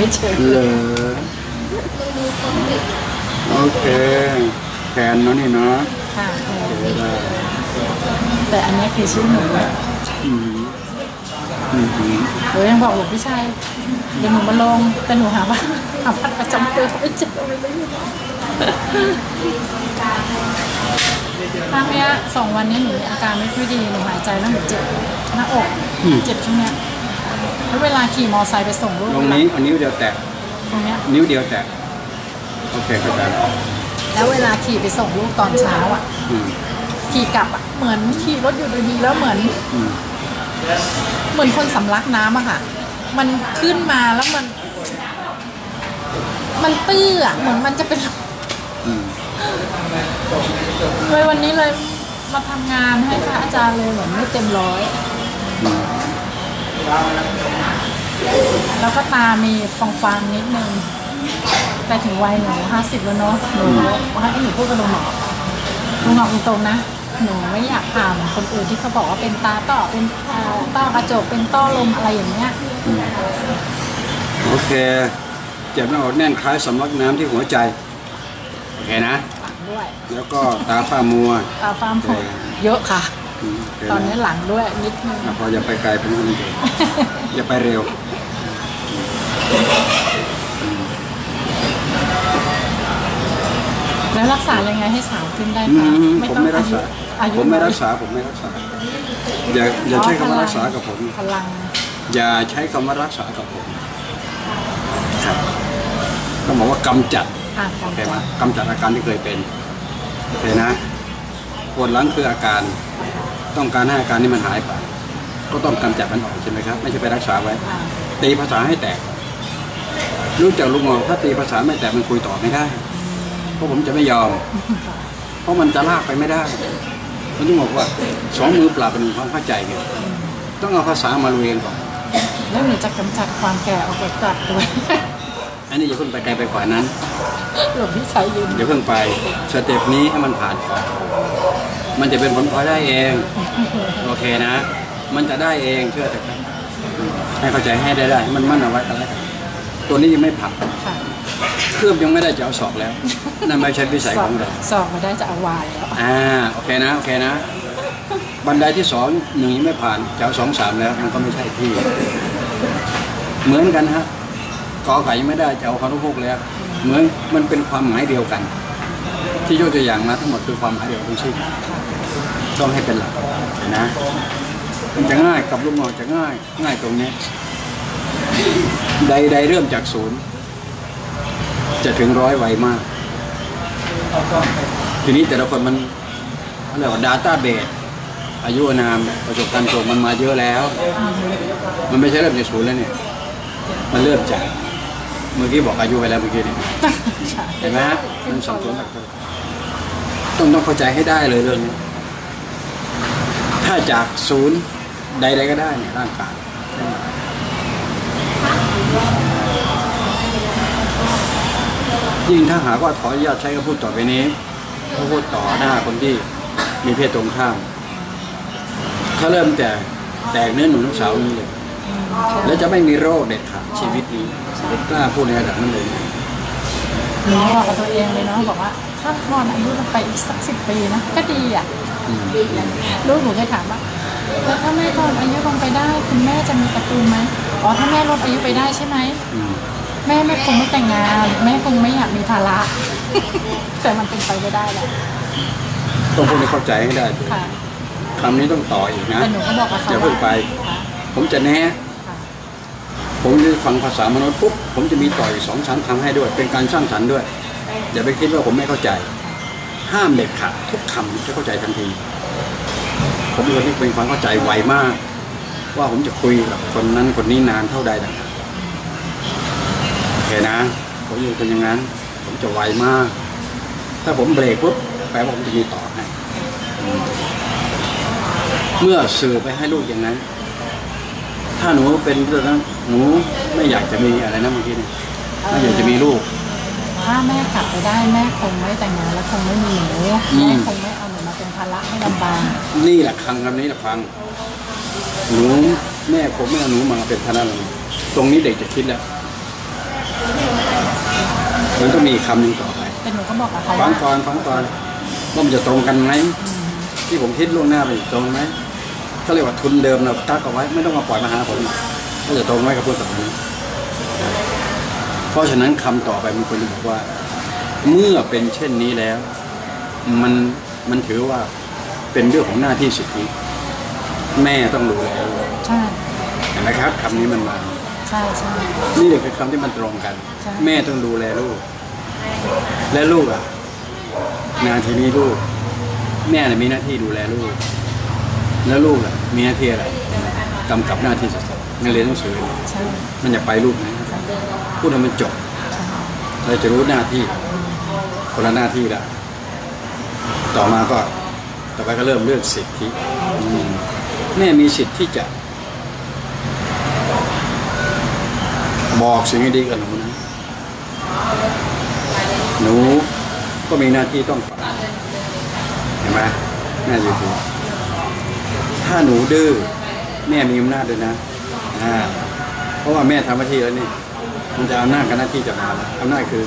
ไม่เจอเหรอโอเคแทนเนาะนี่เนาะค่ะเดี๋ยวได้แต่อันนี้คือชื่อหนูอืมอืมอืมหนูยังบอกหลวงพี่ชัยเดี๋ยวหนูมาลงแต่หนูหาว่าหาพัดประจำตัวไม่เจอไม่ได้ยินครั้งเนี้ยสองวันนี้หนูมีอาการไม่ค่อยดีหนูหายใจแล้วหนูเจ็บหน้าอกเจ็บช่วงเนี้ย แล้วเวลาขี่มอไซค์ไปส่งลูกตรงนี้เอานิ้วเดียวแตะตรงเนี้ยนิ้วเดียวแตะโอเคเข้าใจแล้วเวลาขี่ไปส่งลูกตอนเช้าอะ อืมขี่กลับอะเหมือนขี่รถอยู่ดีๆแล้วเหมือน อืมเหมือนคนสำลักน้ำอะค่ะ มันขึ้นมาแล้วมัน มันตื้ออะเหมือนมันจะเป็นอืมเลยวันนี้เลยมาทำงานให้พระอาจารย์เลยเหมือนไม่เต็มร้อย อืม แล้วก็ตามีฟองฟางๆนิดนึง แต่ถึงวัยหนูห้าสิบแล้วเนาะหนูให้หนูพูดกับลุงหมอลุงหมอตรงๆนะ หนูไม่อยากถามคนอื่นที่เขาบอกว่าเป็นตาต่อเป็นเอ่อต้อกระจกเป็นต้อลมอะไรอย่างเงี้ยโอเค เจ็บหน้าอกแน่นคล้ายสำลักน้ำที่หัวใจ โอเคนะหลังด้วยแล้วก็ตาฝ้ามัว ตาฟ้ามผดเยอะค่ะอืมโอเค ตอนนี้หลังด้วยนิดนึงอะพออย่าไปไกลเป็นคนเดียวอย่าไปเร็วแล้วรักษายังไงให้สาวขึ้นได้อืคะมผมไม่รักษาอายุผมไม่น้อยรักษาผมไม่รักษา อย่าอย่าใช้คำว่ารักษากับผมพลังอย่าใช้คำว่ารักษากับผมครับต้องบอกว่ากำจัดอ่านโอเคกำไหมจัดกำจัดอาการที่เคยเป็นโอเคนะปวดหลังคืออาการ ต้องการให้อาการนี้มันหายไป ก็ต้องกำจัดมันออกใช่ไหมครับ ไม่ใช่ไปรักษาไว้ ตีภาษาให้แตก รู้จักลุงหมอถ้าตีภาษาไม่แตกมันคุยต่อไม่ได้ เพราะผมจะไม่ยอม เพราะมันจะลากไปไม่ได้มันต้องบอกว่าสองมือปล่าเป็นความเข้าใจไงต้องเอาภาษามาลุยกันก่อนแล้วหนูจะกำจัดความแก่ออกไปตัดด้วยอันนี้อย่าเพิ่งไปไกลไปกว่านั้นหลวงพี่ชัยยืนอย่าเพิ่งไปสเต็ปนี้ให้มันผ่านก่อน มันจะเป็นผลพลอยได้เอง โอเคนะ มันจะได้เองเชื่อเถอะครับให้เข้าใจให้ได้ได้ให้มันมั่นเอาไว้กันแล้วกันตัวนี้ยังไม่ผ่านค่ะเครือบยังไม่ได้จะเอาศอกแล้วนั่นไม่ใช่วิสัยสอขบองเราสอบมาได้จะเอาวายแล้วอ่าโอเคนะโอเคนะ บันไดที่สองหนึ่งยังไม่ผ่านจะเอาสองสามแล้วมันก็ไม่ใช่ที่ เหมือนกันฮะกอไก่ยังไม่ได้จะเอาคารุพกแล้ว เหมือนมันเป็นความหมายเดียวกัน ที่ยกตัวอย่างมาทั้งหมดคือความหมายเดียวกันทั้งสิ้นต้องให้เป็นหลักเห็นนะมันจะง่ายกับลูกหมอจะง่ายง่ายตรงนี้ ใดใดเริ่มจากศูนย์ จะถึงร้อยไวมาก ทีนี้แต่ละคนมันเขาเรียกว่าดาต้าเบสอายุอานามประสบการณ์ตรงมันมาเยอะแล้ว มันไม่ใช่เริ่มจากศูนย์แล้วเนี่ย มันเริ่มจากเมื่อกี้บอกอายุไปแล้วเมื่อกี้นี่ใช่เห็นไหมฮะมันสองศูนย์หลัก ต้องต้องเข้าใจให้ได้เลยเรื่องนี้ถ้าจากศูนย์ใดๆก็ได้เนี่ยร่างกายยิ่งถ้าหากว่าขออนุญาตใช้คำพูดต่อไปนี้เขาพูดต่อหน้าคนที่มีเพศตรงข้ามถ้าเริ่มแต่แตกเนื้อหนุนลูกสาวนี้เลยแล้วจะไม่มีโรคเด็ดขาดชีวิตนี้กล้าพูดในระดับนั้นเลย หนูบอกกับตัวเองเลยเนาะบอกว่า ถ้าทอนอายุลงไปอีกสักสิบปีนะก็ดีอะอืมลูกหนูเคยถามว่าแล้วถ้าแม่ทอนอายุลงไปได้คุณแม่จะมีตระกูลไหมอ๋อถ้าแม่ลดอายุไปได้ใช่ไหมอืมแม่ไม่คงไม่แต่งงานแม่คงไม่อยากมีภาระแต่มันเป็นไปไม่ได้แหละต้องพูดให้เข้าใจให้ได้ด้วยค่ะคำนี้ต้องต่ออีกนะแต่หนูก็บอกกับเขาอย่าเพิ่งไปค่ะผมจะแนะค่ะ ผมจะฟังภาษามนุษย์ปุ๊บผมจะมีต่ออีกสองสามคำให้ด้วย เป็นการสร้างสรรค์ด้วยอย่าไปคิดว่าผมไม่เข้าใจ ห้ามเด็ดขาดทุกคำจะเข้าใจทันที ผมเป็นคนที่เป็นความเข้าใจไวมาก ว่าผมจะคุยกับคนนั้นคนนี้นานเท่าใดต่างโอเคนะผมอยู่คนอย่างนั้น ผมจะไวมาก ถ้าผมเบรกปุ๊บแปลว่าผมจะมีต่อให้เมื่อสื่อไปให้ลูกอย่างนั้น ถ้าหนูเป็นเรื่องนั้นหนูไม่อยากจะมีอะไรนะเมื่อกี้เนี่ยไม่อยากจะมีลูก ถ้าแม่กลับไปได้แม่คงไม่แต่งงานและคงไม่มีหนูอืม แม่คงไม่เอาหนูมาเป็นภาระให้ลำบากนี่แหละคำคำนี้แหละฟังหนูแม่ผมไม่เอาหนูมาเป็นพนักงานตรงนี้เด็กจะคิดแล้วมันต้องมีคำหนึ่งต่อไป แต่หนูก็บอกกับเขาฟัว่างก่อนฟังก่อนว่ามันจะตรงกันไหมที่ผมคิดล่วงหน้าไปตรงไหม เขาเรียกว่าทุนเดิมเราตั้งเอาไว้ไม่ต้องมาปล่อยมาหาผมก็จะตรงไหมกับพูดแบบนี้เพราะฉะนั้นคำต่อไปมันควรจะบอกว่า เมื่อเป็นเช่นนี้แล้ว มันมันถือว่าเป็นเรื่องของหน้าที่สิทธิแม่ต้องดูแลลูกใช่เห็นไหมครับคำนี้มันมาใช่ใช่นี่แหละคือคำที่มันตรงกันใช่แม่ต้องดูแลลูก และลูกอะนาทีนี้ลูก แม่น่ะมีหน้าที่ดูแลลูก แล้วลูกอะ มีหน้าที่อะไรกำกับหน้าที่สุดๆนักเรียนหนังสือมันอย่าไปลูกนะพูดให้มันจบเราจะรู้หน้าที่คนละหน้าที่ละต่อมาก็ต่อไปก็เริ่มเรื่องสิทธิแม่มีสิทธิ์ที่จะ บอกสิ่งที่ดีกับหนูนะหนูก็มีหน้าที่ต้องฟังเห็นไหมแม่อยู่ดี ถ้าหนูดื้อแม่มีอำนาจด้วยนะอ่าเพราะว่าแม่ทำหน้าที่แล้วนี่มันจะอำนาจกับหน้าที่จะมาแล้วอำนาจคือ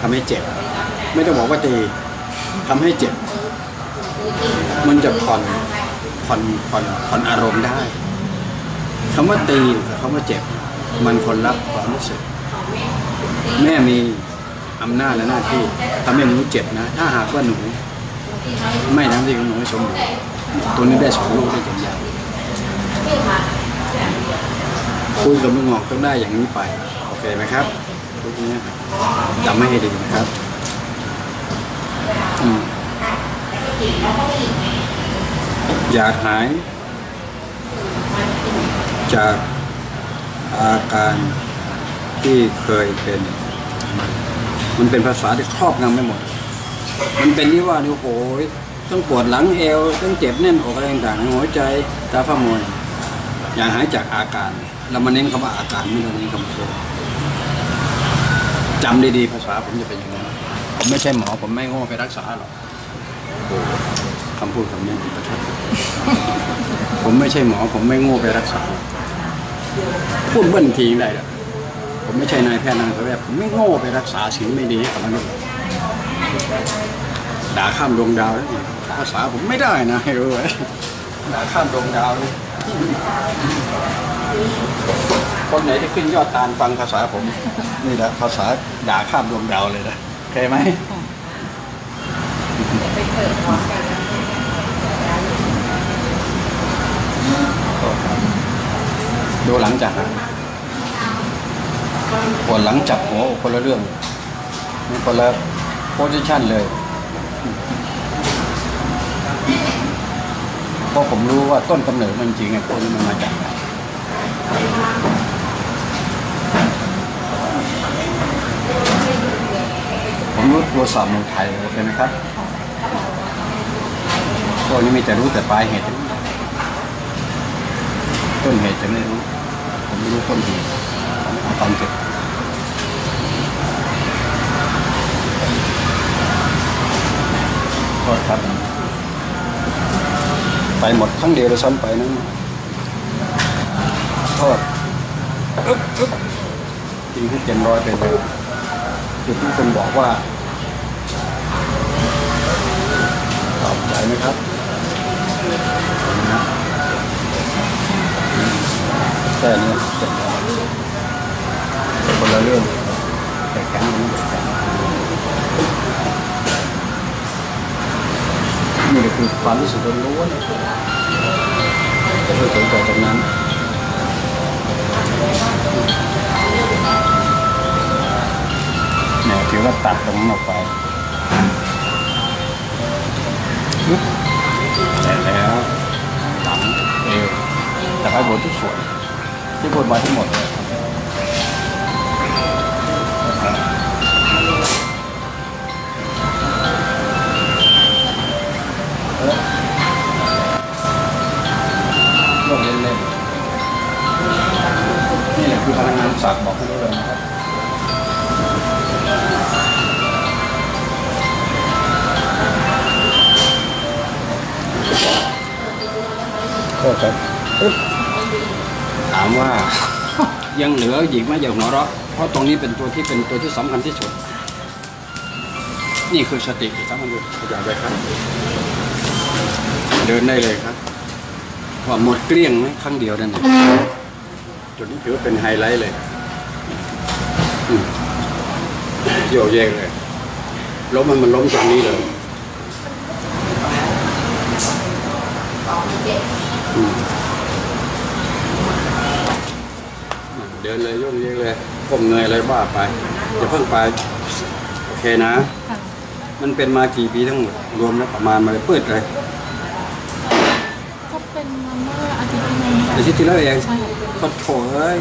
ทำให้เจ็บ ไม่ต้องบอกว่าตีทำให้เจ็บ มันจะผ่อนผ่อนผ่อนผ่อนอารมณ์ได้คำว่าตีกับคำว่าเจ็บ มันคนรับความรู้สึก แม่มีอำนาจและหน้าที่ทำให้หนูเจ็บนะ ถ้าหากว่าหนู ไม่ทำที่ของหนูให้สมบูรณ์ ตัวนี้ได้สอนลูกได้อย่างยาคุยกับลุงหงอกต้องได้อย่างนี้ไป โอเคไหมครับทุกนี้จำไม่ให้ดีนะครับอืมอยากหาย จากอาการที่เคยเป็น มันเป็นภาษาที่ครอบงำไม่หมด มันเป็นที่ว่านี่โอ้โห ต้องปวดหลังเอวต้องเจ็บแน่นอกอะไรต่างๆหัวใจตาพระมวยอย่าหายจากอาการ เรามาเน้นคำว่าอาการไม่ได้เน้นคำโทษจำดีๆภาษาผมจะเป็นอย่างนั้นผมไม่ใช่หมอผมไม่โง่ไปรักษาหรอกคำพูดคำนี้ประชดผมไม่ใช่หมอผมไม่โง่ไปรักษา พูดเบิ้ลทีได้หรอกผมไม่ใช่นายแพทย์นางแพทย์ผมไม่โง่ไปรักษาสิ่งไม่ดีกับมนุษย์ ด่าข้ามดวงดาวแล้วนี่ภาษาผมไม่ได้นะให้รู้ไว้ด่าข้ามดวงดาวนี่คนไหนที่ขึ้นยอดตาลฟังภาษาผม นี่แหละภาษาด่าข้ามดวงดาวเลยนะโอเคไหมดูหลังจากหายปวดหลังจับหัวคนละเรื่องมันคนละโพสิชันเลย เพราะผมรู้ว่าต้นกำเนิดมันจริงไอ้พวกนี้มันมาจากไหนผมรู้ตัวสอบเมืองไทยโอเคไหมครับพวกนี้มีแต่รู้แต่ปลายเหตุ ต้นเหตุจะไม่รู้ ผมไม่รู้ต้นเหตุของความเจ็บโทษครับ ไปหมดครั้งเดียวเลยซ้ำไปนั้นโทษอึ๊บอึ๊บจริงที่เจ็ดร้อยเป็นเลยจุดที่คนบอกว่า ตอบใจไหมครับแค่นี้เจ็ดร้อยคนละเรื่องแต่แข็งนี้แต่แข็ง นี่ก็คือความรู้สึกล้วนๆจะไม่สนใจตรงนั้นเนี่ยถือว่าตัดตรงนั้นออกไปปึ๊บเสร็จแล้วหลังเอวแต่ไปบนทุกส่วนที่พูดมาทั้งหมดเลย พลังงานศักดิ์บอกให้รู้เลยนะครับก็จะปึ๊บถามว่ายังเหลืออีกไหมอย่าหัวเราะเพราะตรงนี้เป็นตัวที่เป็นตัวที่สำคัญที่สุด นี่คือสติครับมันขยับไปครับ เดินได้เลยครับว่าหมดเกลี้ยงไหมครั้งเดียวนั่นเองจุดนี้ถือว่าเป็นไฮไลท์เลย อืมโยกเยกเลยล้มมันมันล้มตรงนี้เลยอืมเดินเลยโยกเยกเลยก้มเงยอะไรบ้าไปอย่าเพิ่งไปโอเคนะค่ะมันเป็นมากี่ปีทั้งหมดรวมแล้วประมาณมาเลยเปิดเลยก็เป็นมาเมื่ออาทิตย์ที่แล้วอาทิตย์ที่แล้วเองใช่ก็โถเอ้ย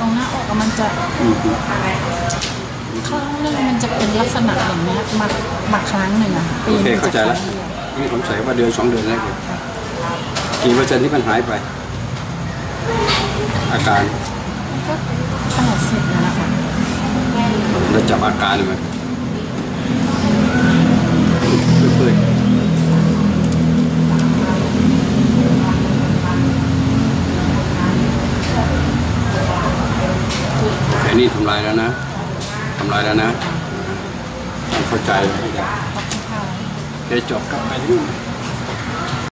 ตรงหน้าอกอะมันจะอืมครั้งหนึ่งมันจะเป็นลักษณะอย่างเนี้ยมามาครั้งหนึ่งอะปีโอหเคนึงเข้าใจจะคแล้รั้วงเดียวนี่ผมใส่ว่าเดือนสองเดือนแล้วเนี่ยกี่เปอร์เซ็นต์ที่มันหายไป อาการก็ขนาดสิบแล้วนะคะเราจับอาการเลยไหม นี้ทำลายแล้วนะทำลายแล้วนะต้องเข้าใจขอบคุณค่ะเดี๋ยวจบกลับไปที่นู่น